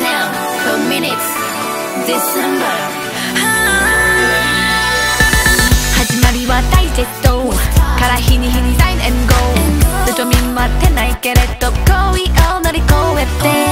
down for minutes. December. 始まりはダイジェスト。から日に日に sign は出ないけれど恋を乗り越えて。